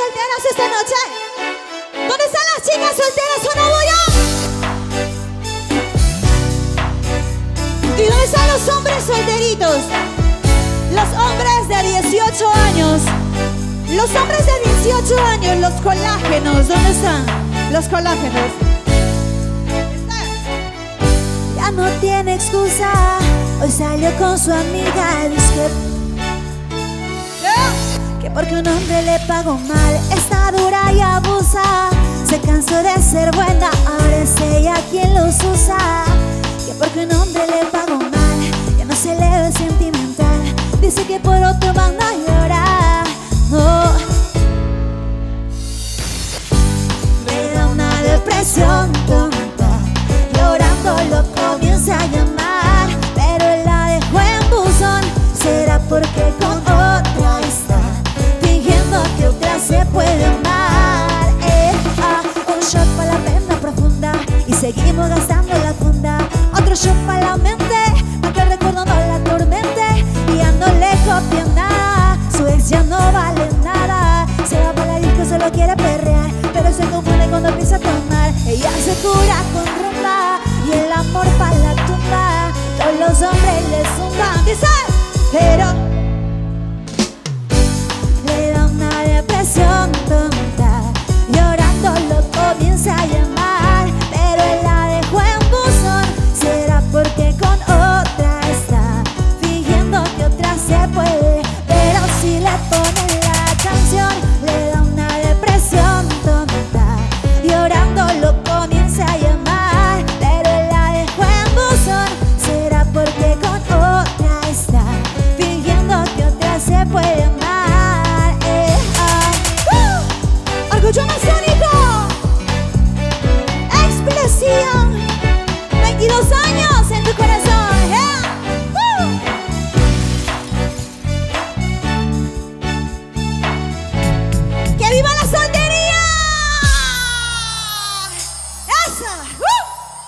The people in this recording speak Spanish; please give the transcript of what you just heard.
solteras esta noche? ¿Dónde están las chicas solteras? ¿Una bulla? ¿Y dónde están los hombres solteritos? Los hombres de 18 años. Los hombres de 18 años, los colágenos. ¿Dónde están? Los colágenos. Ya no tiene excusa. Hoy salió con su amiga. Dice que porque un hombre le pagó mal, está dura y abusa. Se cansó de ser buena, ahora es ella quien los usa. Que porque un hombre le pagó mal, ya no se le ve sentimental. Dice que por otro van a llorar. No. Me da una depresión seguimos gastando la funda. Otro shot para la mente, para que el recuerdo no la atormente y ya no le copia nada. Su ex ya no vale nada. Se va para la disco, solo quiere perrear, pero se confunde cuando empieza a tomar. Ella se cura con coração.